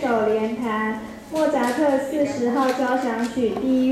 手联弹莫扎特四十号交响曲第一